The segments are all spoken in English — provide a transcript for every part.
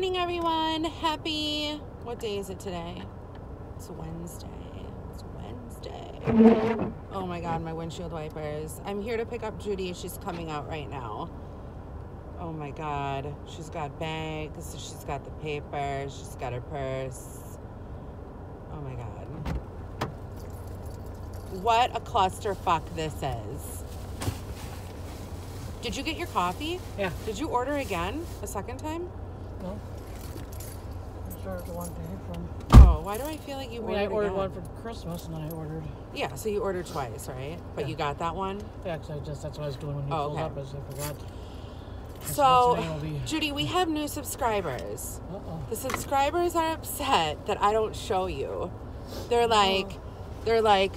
morning, everyone. Happy. What day is it today? It's Wednesday. It's Wednesday. Oh my God, my windshield wipers. I'm here to pick up Judy. She's coming out right now. Oh my God. She's got bags. She's got the paper. She's got her purse. Oh my God. What a clusterfuck this is. Did you get your coffee? Yeah. Did you order again? A second time? No. I started the one day from. Oh, why do I feel like you ordered I ordered again? one for Christmas and then I ordered. Yeah, so you ordered twice, right? But Yeah. you got that one? Yeah, 'cause I just that's what I was doing when you Oh, pulled okay. up. Is I forgot. So, what's name will be- Judy, we have new subscribers. Uh-oh. The subscribers are upset that I don't show you. They're uh-huh. like, they're like,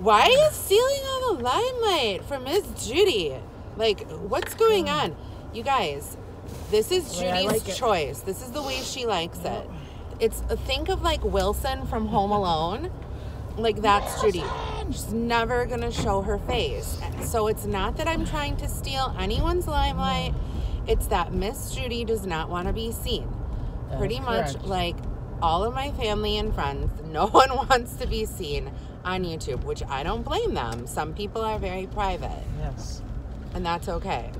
why are you stealing all the limelight from Miss Judy? Like, what's going on? You guys, this is Judy's like choice. This is the way she likes Yep. it. It's think of like Wilson from Home Alone. Like that's Judy. She's never gonna show her face. So it's not that I'm trying to steal anyone's limelight. It's that Miss Judy does not want to be seen. That's Pretty much correct. like all of my family and friends, no one wants to be seen on YouTube, which I don't blame them. Some people are very private, Yes. and that's okay.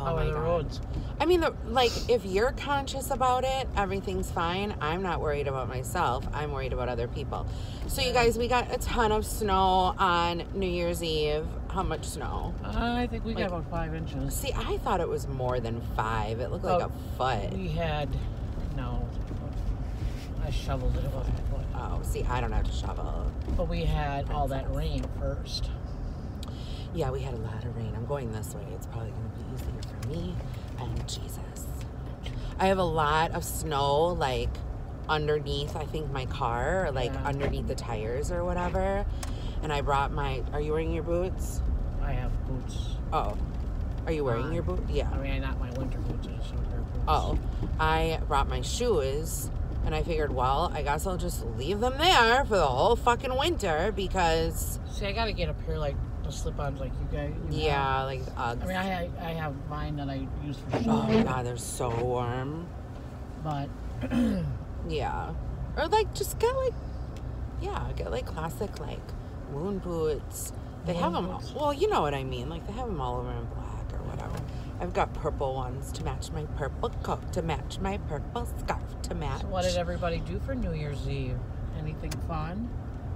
Oh How my the God. roads? I mean, the, like, if you're conscious about it, everything's fine. I'm not worried about myself. I'm worried about other people. So, you guys, we got a ton of snow on New Year's Eve. How much snow? I think we Like- got about five inches. See, I thought it was more than five. It looked like Oh, a foot. We had no. I shoveled it. It wasn't a foot. Oh, see, I don't have to shovel. But we had all that rain first. Yeah, we had a lot of rain. I'm going this way. It's probably going to be me and Jesus. I have a lot of snow, like underneath, I think, my car, or like Yeah. underneath the tires or whatever. And I brought my. Are you wearing your boots? I have boots. Oh. Are you wearing On. your boots? Yeah. I mean, not my winter boots. I just have a pair of boots. Oh. I brought my shoes. And I figured, well, I guess I'll just leave them there for the whole fucking winter because, See, I gotta get a pair like the slip-ons like you guys. you yeah, like Uggs. I mean, I I have mine that I use for oh my god, they're so warm. but Yeah. Or like just get like yeah, get like classic like moon boots. They have them. boots? Well, you know what I mean. Like they have them all over in black or whatever. I've got purple ones to match my purple coat, to match my purple scarf, to match. so what did everybody do for New Year's Eve? Anything fun?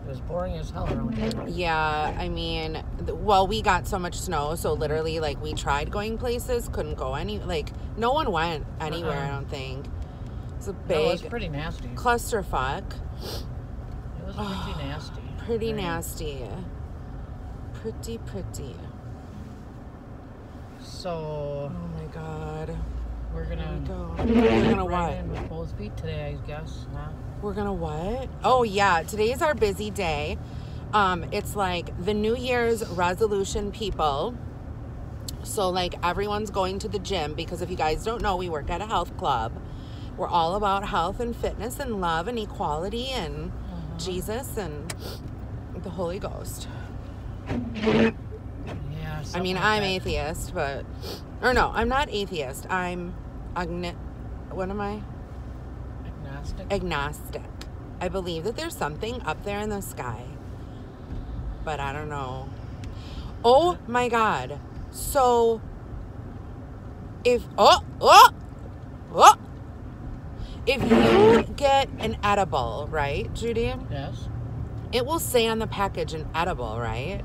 It was boring as hell around here. Yeah, I mean, well, we got so much snow, so literally, like, we tried going places, couldn't go any, like, no one went anywhere. Uh-huh. I Uh-uh. don't think. It's a No, it big was pretty nasty. clusterfuck. It was pretty nasty. Pretty Right? nasty. Pretty, pretty. So Oh my god. we're gonna we go. We're gonna right what? in with both feet today, I guess. Huh? We're gonna what? Oh yeah, today's our busy day. Um, it's like the New Year's resolution people. So like everyone's going to the gym because if you guys don't know, we work at a health club. We're all about health and fitness and love and equality and Jesus and the Holy Ghost. Yeah. I mean, like I'm that. atheist, but or no, I'm not atheist. I'm agni- what am I? Agnostic. Agnostic. I believe that there's something up there in the sky, but I don't know. Oh my god. So if oh oh oh if you get an edible, right, Judy? yes. It will say on the package an edible, right?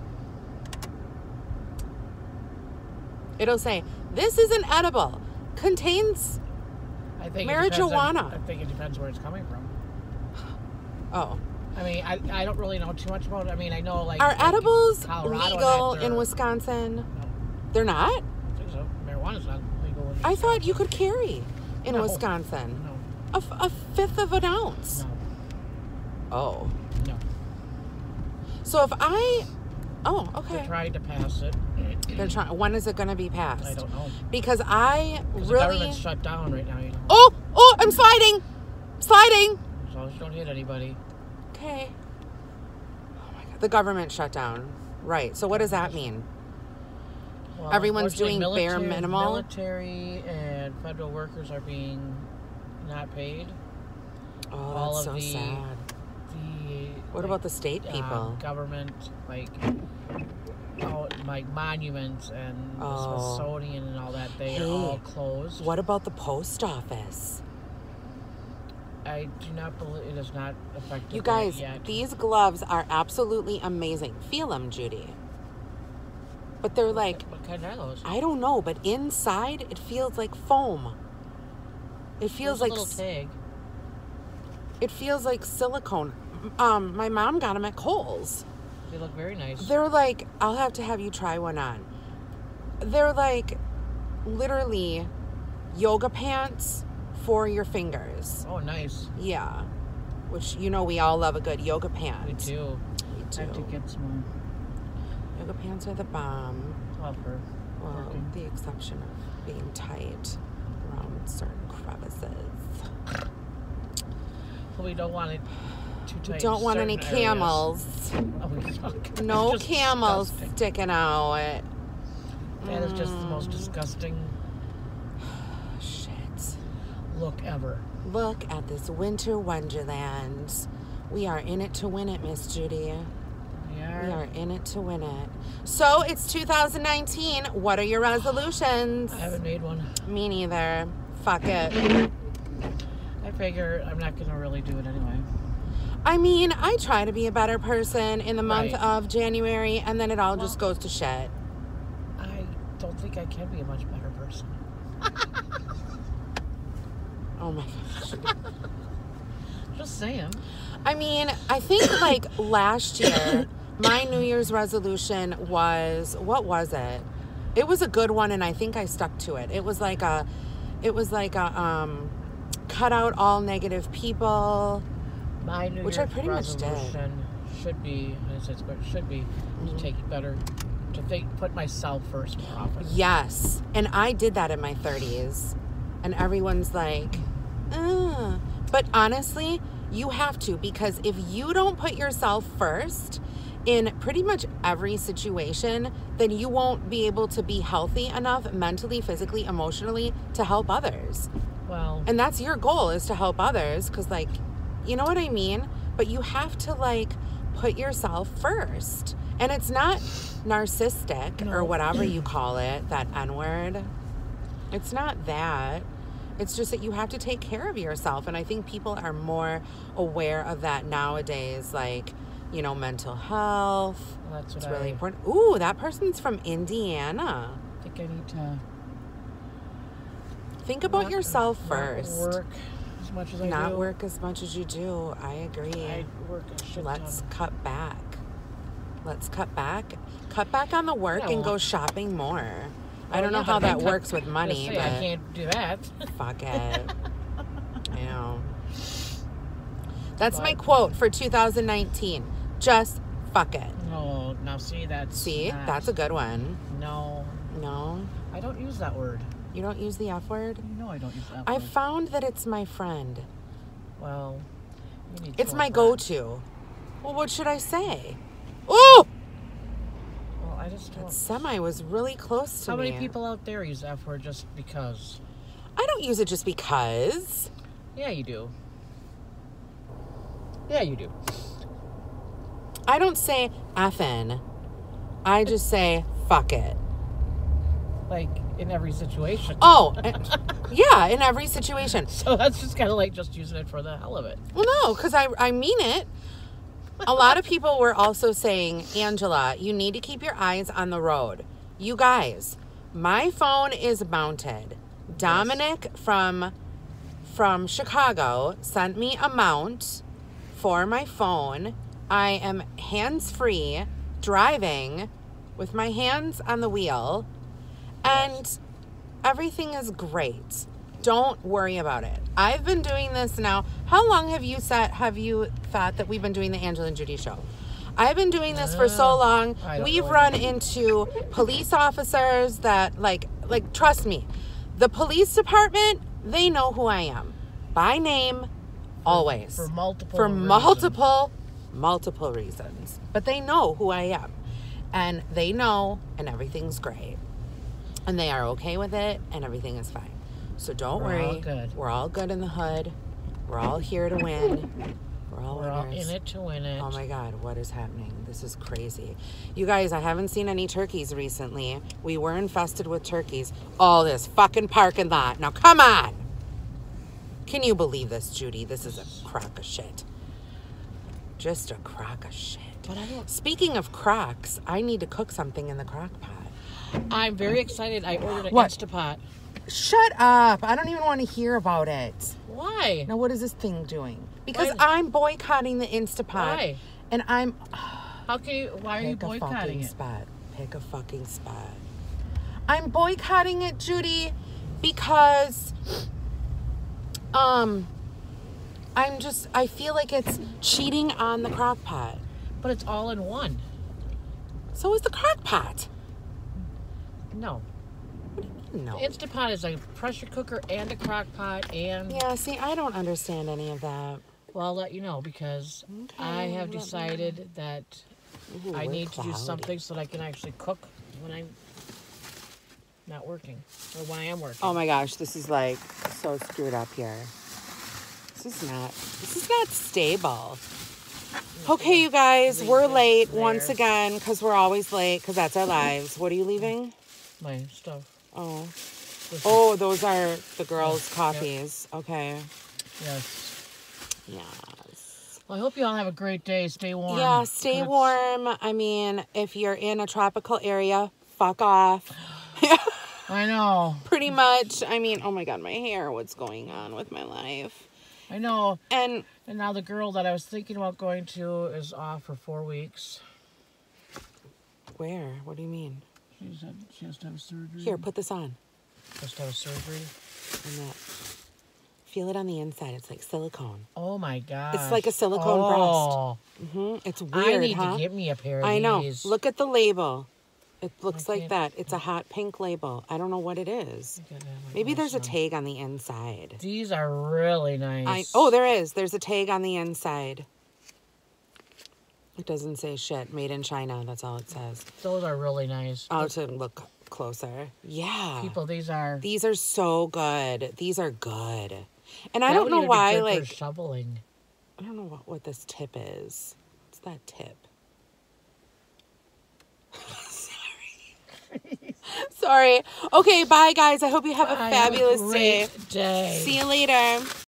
It'll say, this is an edible. Contains, I think depends on- Marijuana. I think it depends where it's coming from. oh. I mean, I, I don't really know too much about it. I mean, I know like Are like edibles Colorado legal in Wisconsin? No, They're not? I think so. Marijuana's not legal. In I thought you could carry in No. Wisconsin. No, A, f- a fifth of an ounce. no, Oh. no. So if I. Oh, okay. trying to pass it. They're trying. When is it going to be passed? I don't know. Because I 'Cause the really. government's shut down right now. You know, Oh, oh, I'm sliding. Sliding. as long as you don't hit anybody. Okay. Oh my god. The government shut down. Right. So what does that mean? Well, Everyone's doing bare minimal? Military and federal workers are being not paid. Oh, All that's of so the- sad. The What like, about the state um, people? government, like, like monuments and the Oh. Smithsonian and all that. They Hey, are all closed. what about the post office? I do not believe it is not affected. You guys, yet. these gloves are absolutely amazing. Feel them, Judy. But they're like, what kind are those? I don't know, but inside it feels like foam. It feels There's like a little tag. it feels like silicone. Um, my mom got them at Kohl's. They look very nice. They're like, I'll have to have you try one on. They're like literally yoga pants for your fingers. oh, nice. Yeah. Which you know we all love a good yoga Me pant. too. Me I have to get some Yoga pants are the bomb. more. Well, for Well, working. the exception of being tight around certain crevices. Well, we don't want it too tight. We don't want any areas. camels. Oh. No camels disgusting. sticking out. That is just the most disgusting Shit. look ever. Look at this winter wonderland. We are in it to win it, Miss Judy. We are. We are. are in it to win it. So it's 2019. What are your resolutions? I haven't made one. Me neither. Fuck it. I figure I'm not gonna really do it anyway. I mean, I try to be a better person in the month Right. of January, and then it all just goes to shit. I don't think I can be a much better person. Oh my gosh. Just saying. I mean, I think like last year, my New Year's resolution was what was it? It was a good one, and I think I stuck to it. It was like a, it was like a um, cut out all negative people. My New Which I Year's pretty much did. resolution should be, I said, but should be Mm-hmm. to take it better, to think, put myself first. Yes, and I did that in my 30s, and everyone's like, uh. but honestly, you have to because if you don't put yourself first in pretty much every situation, then you won't be able to be healthy enough mentally, physically, emotionally to help others. Well, And that's your goal is to help others because, like, you know what I mean? But you have to, like, put yourself first. And it's not narcissistic or whatever you call it, that N word. It's not that. It's just that you have to take care of yourself. And I think people are more aware of that nowadays, like, you know, mental health. that's what It's I really important. Ooh, that person's from Indiana. I think I need to. Think about yourself first. Work much as I not do. work as much as you do. I agree. I work a shit Let's ton. cut back. Let's cut back. Cut back on the work and go shopping more. Oh, I don't know how that works with money, say, I can't do that. fuck it. I know. That's my quote for 2019. Just fuck it. no, now see that's See, not- that's a good one. no. No, I don't use that word. You don't use the F word. Know I don't use that. I word. found that it's my friend. well, It's my go to. Well, what should I say? Oh! Well, I just don't. Semi was really close to How me. many people out there use F word just because? I don't use it just because. Yeah, you do. Yeah, you do. I don't say effing. I just say fuck it. Like in every situation. Oh, and- yeah, in every situation. So that's just kind of like just using it for the hell of it. Well, no, because I, I mean it. A lot of people were also saying, Angela, you need to keep your eyes on the road. You guys, my phone is mounted. Dominic from from Chicago sent me a mount for my phone. I am hands free driving with my hands on the wheel and everything is great. Don't worry about it. I've been doing this now. How long have you said have you thought that we've been doing the Angela and Judy show? I've been doing this for so Uh, long. We've really run know. into police officers that like like trust me. The police department, they know who I am. By name, always. For multiple For reasons. multiple multiple reasons. But they know who I am. And they know and everything's great and they are okay with it and everything is fine. So don't We're worry. all good. We're all good in the hood. We're all here to win. We're all We're all in it to win it. Oh my God, what is happening? This is crazy. You guys, I haven't seen any turkeys recently. We were infested with turkeys. All this fucking parking lot. Now, come on. Can you believe this, Judy? This is a crock of shit. Just a crock of shit. But I don't. Speaking of crocks, I need to cook something in the crock pot. I'm very excited. I ordered an What? Instapot. Shut up. I don't even want to hear about it. Why? Now, what is this thing doing? Because Why- I'm boycotting the Instapot. Why? And I'm. How can you? Why are you Pick a boycotting fucking it? spot. Pick a fucking spot. I'm boycotting it, Judy, because um I'm just I feel like it's cheating on the crock pot. But it's all in one. So is the crock pot. No. No. Instapot is a pressure cooker and a crock pot and yeah, see, I don't understand any of that. well I'll let you know because I have let me decided that Ooh, I need to do something so that I can actually cook when I'm not working. Or when I am working. Oh my gosh, this is like so screwed up here. This is not this is not stable. Okay, you guys, we're late once again because we're always late because that's our lives. What are you leaving? My stuff. Oh, This- oh, those are the girls' coffees. Okay, Yes. yes, Well, I hope you all have a great day. Stay warm. yeah. Stay 'cause warm. I mean, if you're in a tropical area, fuck off. I know. Pretty much. I mean, oh my god, my hair. What's going on with my life? I know. And And now the girl that I was thinking about going to is off for four weeks. where? What do you mean? She said she has to have surgery. Here, put this on. Has to have surgery. And that. Feel it on the inside. It's like silicone. Oh my god. It's like a silicone oh, hmm It's weird, I need huh? to get me a pair of I know. these. Look at the label. It looks like that. It's a hot pink label. I don't know what it is. I gotta have my Maybe there's a tag on the inside. These are really I nice. oh, there is. There's a tag on the inside. It doesn't say shit. Made in China. That's all it says. Those are really nice. Oh, to look closer. Yeah. People, these are. These are so good. These are good. And I don't know why. Like shoveling. I don't know what, what this tip is. What's that tip? Sorry. Sorry. Okay, bye guys. I hope you have a Bye, have fabulous day. day. See you later.